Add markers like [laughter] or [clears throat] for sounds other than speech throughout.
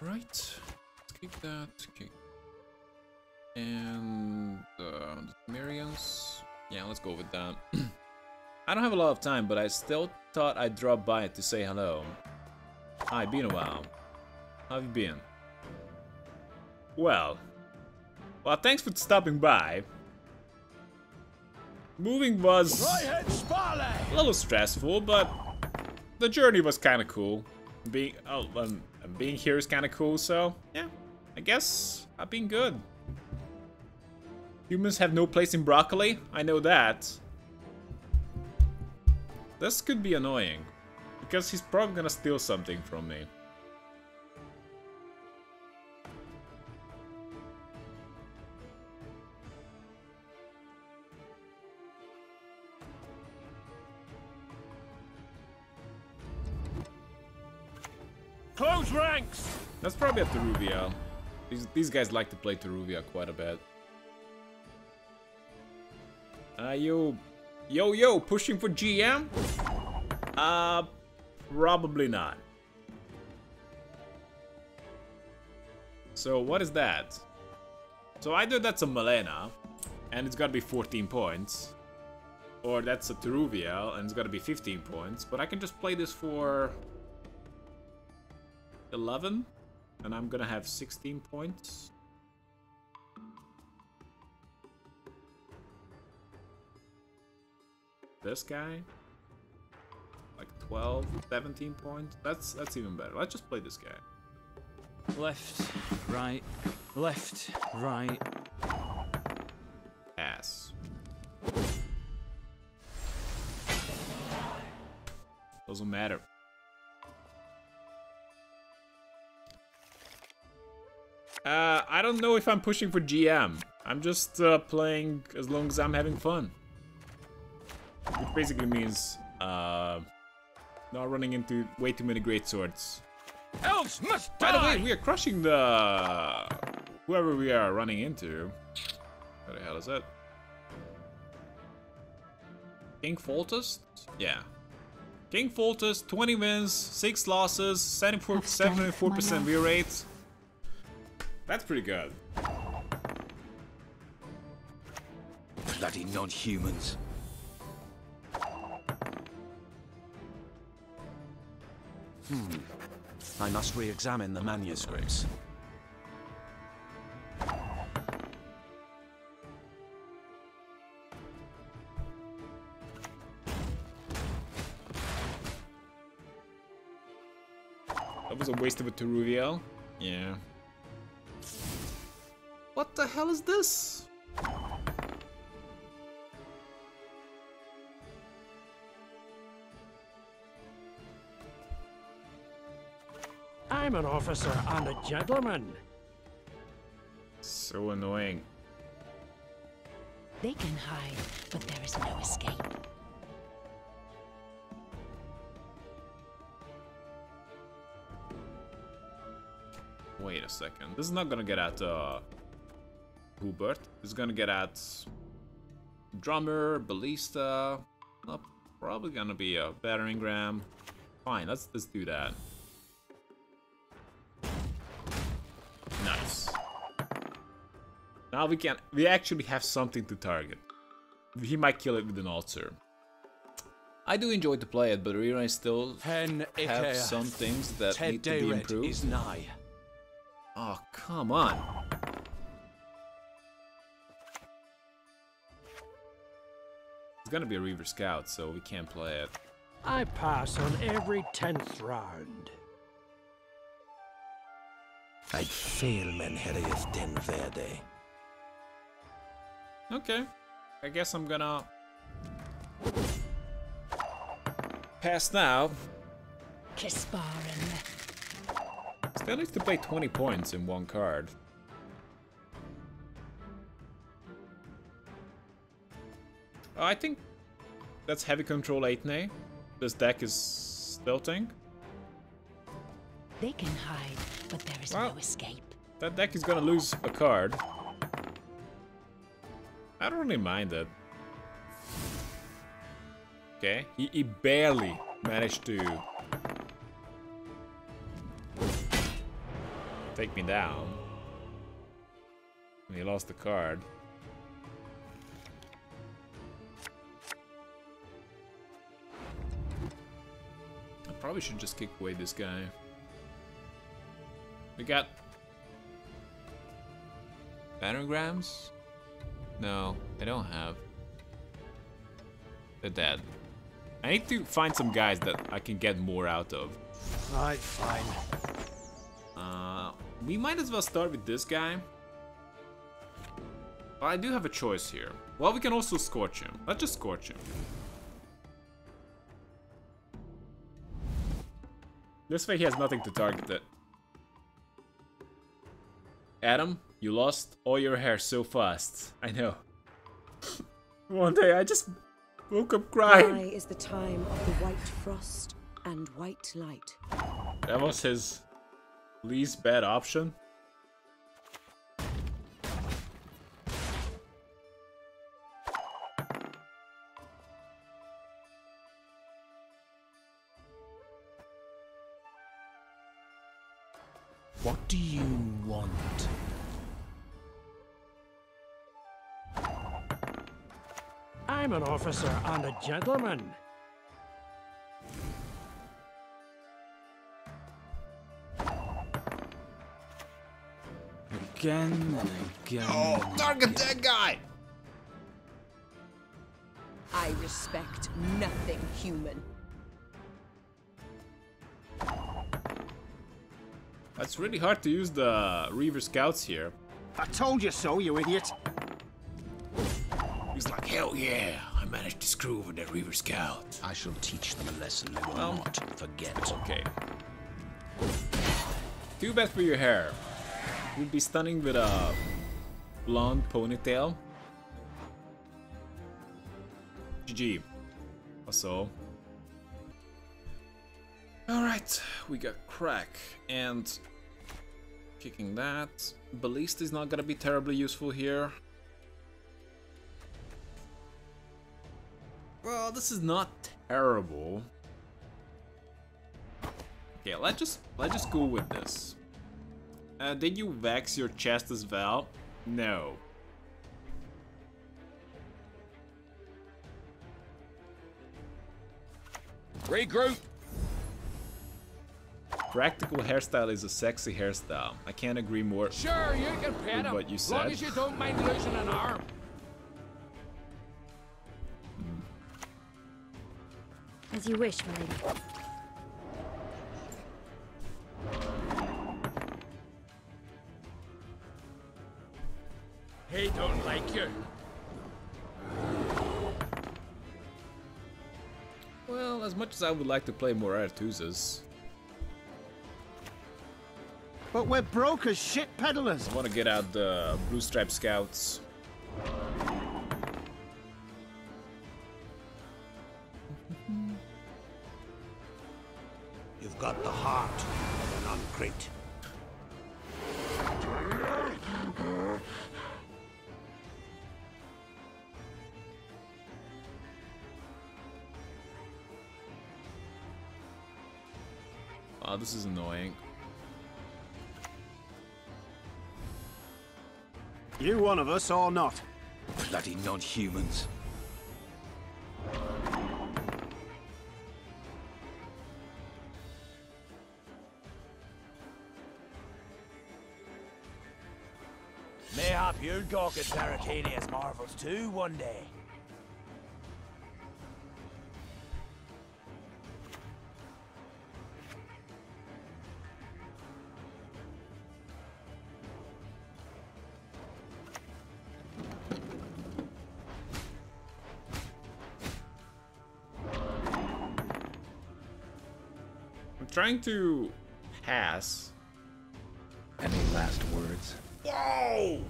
Right. Let's kick that. Kick. And uh, Miriams. Yeah, let's go with that. [clears throat] I don't have a lot of time, but I still thought I'd drop by to say hello. Hi, been a while. How have you been? Well, well, thanks for stopping by. Moving was a little stressful, but the journey was kind of cool. Being oh, um, being here is kind of cool, so yeah, I guess I've been good. Humans have no place in Brokilon, I know that. This could be annoying, because he's probably gonna steal something from me. Ranks! That's probably a Toruviel. These, these guys like to play Toruviel quite a bit. Uh, yo, yo, yo, pushing for GM? Uh, probably not. So what is that? So either that's a Malena, and it's gotta be 14 points, or that's a Toruviel, and it's gotta be 15 points, but I can just play this for 11, and I'm gonna have 16 points. This guy, like 12, 17 points. That's that's even better. Let's just play this guy. Left, right, left, right. Ass. Doesn't matter. Uh, I don't know if I'm pushing for GM. I'm just uh, playing as long as I'm having fun. Which basically means uh, not running into way too many great swords. Elves must By the way, we are crushing the... Whoever we are running into. What the hell is that? King Foltest? Yeah. King Foltest, 20 wins, 6 losses, 74, 74% win rate. That's pretty good. Bloody non-humans. Hmm. I must re-examine the manuscripts. That was a waste of a Toruviel. Yeah. What the hell is this? I'm an officer and a gentleman. So annoying. They can hide, but there is no escape. Wait a second. This is not gonna get at uh, Hubert. Is gonna get at Drummer, Ballista. Probably gonna be a battering ram. Fine, let's let's do that. Nice. Now we can we actually have something to target. He might kill it with an altar. I do enjoy to play it, but I still Hen have some things that need to be improved. is nigh. Oh, come on. It's gonna be a Reaver Scout, so we can't play it. I pass on every tenth round. I'd fail Menherius Den Verde. Okay. I guess I'm gonna... Pass now. Kisparin. Still needs to play 20 points in one card. I think that's heavy control 8 This deck is tilting. They can hide, but there is Well. no escape. That deck is gonna lose a card. I don't really mind it. Okay, he, he barely managed to... take me down. And he lost the card. Probably should just kick away this guy. We got Bannergrams? No, I don't have. They're dead. I need to find some guys that I can get more out of. Alright, fine. Uh, we might as well start with this guy. But I do have a choice here. Well, we can also scorch him. Let's just scorch him. This way he has nothing to target it. Adam, you lost all your hair so fast. I know. [laughs] One day I just woke up crying. Nigh is the time of the white frost and white light. That was his least bad option. An officer and a gentleman. Again and again. Oh, target that guy! I respect nothing human. That's really hard to use the Reaver Scouts here. I told you so, you idiot. He's like, hell yeah, I managed to screw over the Reaver Scout. I shall teach them a lesson they will Well- not forget. Okay. Too bad for your hair. You'd be stunning with a blonde ponytail. GG. Also. Alright, we got Crack and kicking that. Ballista is not gonna be terribly useful here. Well, this is not terrible. Okay, let's just let's just go with this. Uh, did you vex your chest as well? No. Regroup! Practical hairstyle is a sexy hairstyle. I can't agree more. Sure, you can pet With him. what you as long said. as you don't mind losing an arm. As you wish, my lady. He don't like you. Well, as much as I would like to play more Artuzas, But we're broke as shit peddlers. I want to get out the Blue Stripe Scouts. Of an. Oh, this is annoying. You one of us or not? Bloody non-humans. Gawk at Taracania's marvels too one day. I'm trying to pass. Any last words? Whoa!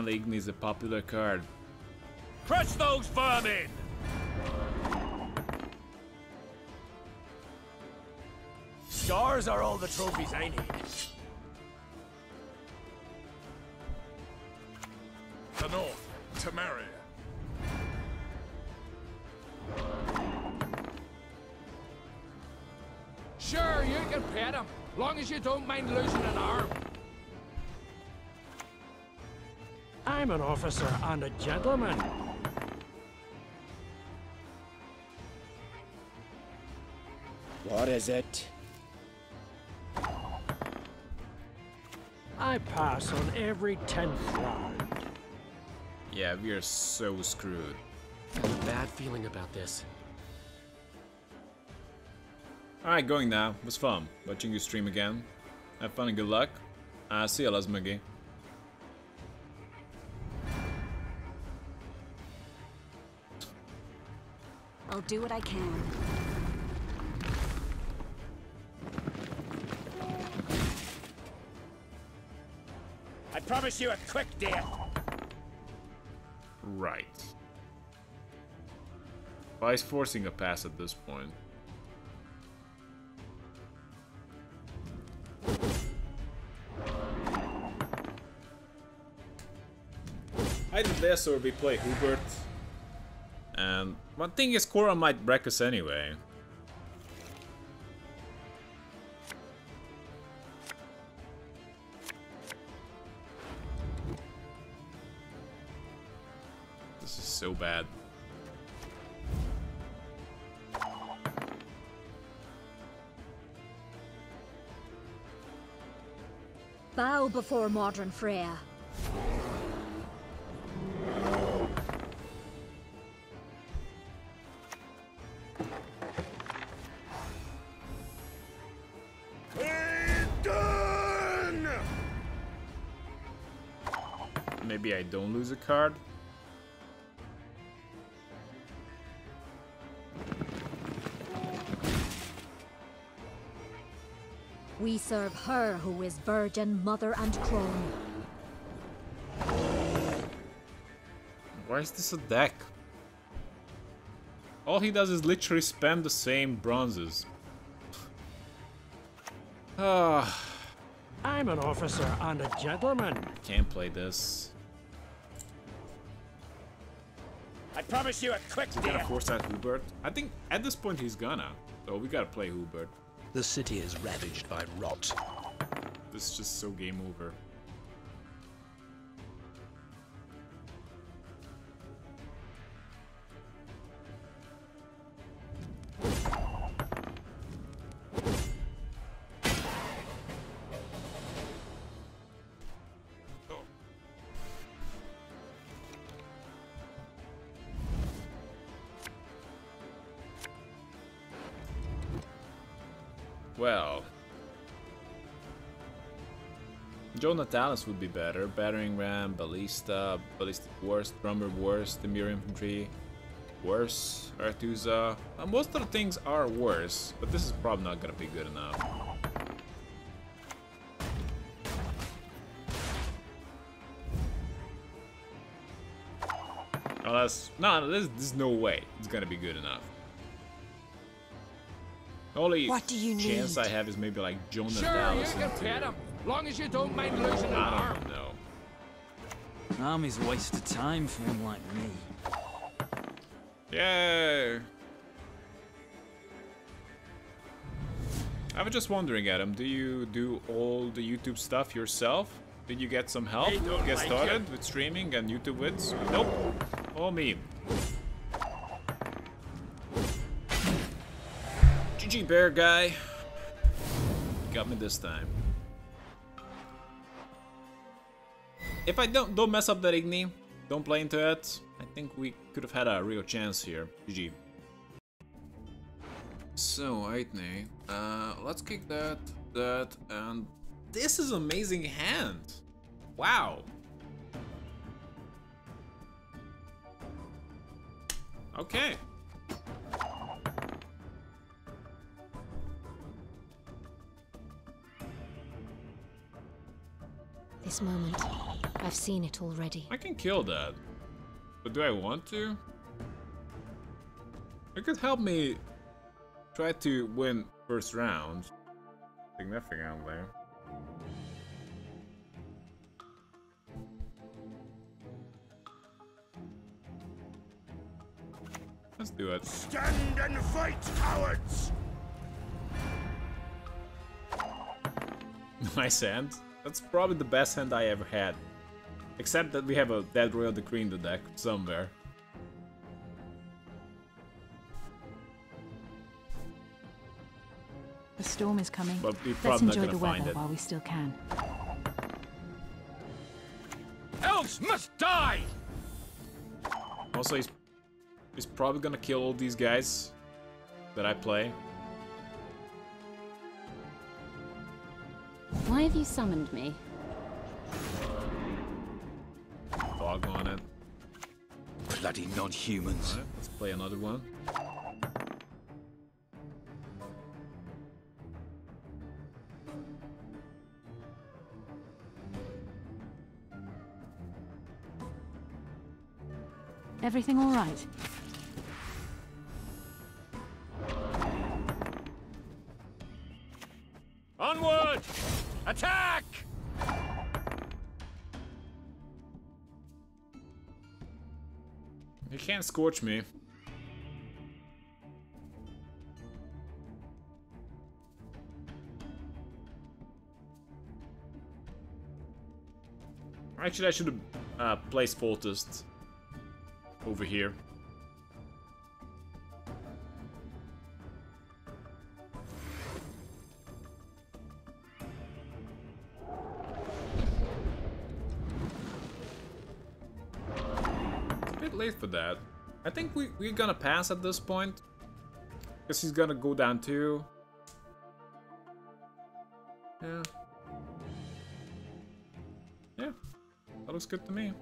apparently Igni is a popular card. Crush those vermin! Stars are all the trophies I need. The North, Tamaria. Sure, you can pet him, long as you don't mind losing an arm. I'm an officer and a gentleman. What is it? I pass on every tenth round. Yeah, we are so screwed. Got a bad feeling about this. Alright, going now. It was fun watching you stream again. Have fun and good luck. Uh, see you, Lasmuggy. I'll do what I can. I promise you a quick death. Right. Why is forcing a pass at this point? Either this or we play Hubert. Um, and one thing is Cora might wreck us anyway. This is so bad. Bow before Modron Freya. Maybe I don't lose a card. We serve her who is virgin, mother, and crone. Why is this a deck? All he does is literally spam the same bronzes. [sighs] Ah, I'm an officer and a gentleman. can't play this. I promise you a quick Is he gonna force out Hubert? I think at this point he's gonna. So we gotta play Hubert. The city is ravaged by rot. This is just so game over. Well. John Natalis would be better. Battering Ram, Ballista, Ballistic worse, Drummer worse, the Mirror Infantry worse, Artusa. Most of the things are worse, but this is probably not gonna be good enough. Unless, no, there's, there's no way it's gonna be good enough. Only What do you chance need? I have is maybe like Jonas Sure, you Dallas can into- pet him, long as you don't mind losing an I arm. don't know. Army's a waste of time for one like me. Yay! I was just wondering, Adam, do you do all the YouTube stuff yourself? Did you get some help They to don't get like started with streaming and YouTube vids? Nope. All me. GG Bear Guy. Got me this time. If I don't don't mess up that Igni, don't play into it, I think we could have had a real chance here. GG. So, Igni, uh, let's kick that, that, and this is amazing hand. Wow. Okay. This moment, I've seen it already. I can kill that. But do I want to? It could help me try to win first round significantly. Let's do it. Stand and fight, cowards! [laughs] nice hand. That's probably the best hand I ever had. Except that we have a Dead Royal Decree in the deck somewhere. The storm is coming. But we're Let's probably not enjoy gonna the find weather it. while we still can. Elves must die! Also, he's, he's probably gonna kill all these guys that I play. Why have you summoned me? Dog on it. Bloody non-humans. Alright, let's play another one. Everything all right? Can't scorch me. Actually, I should have uh, placed Foltest over here. For that. I think we, we're gonna pass at this point. Because he's gonna go down too. Yeah. Yeah. That looks good to me.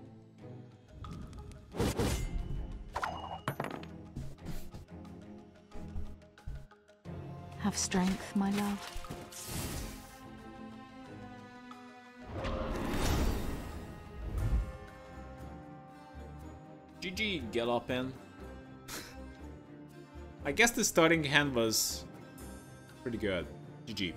Have strength, my love. GG, Gallopin. I guess the starting hand was pretty good. GG.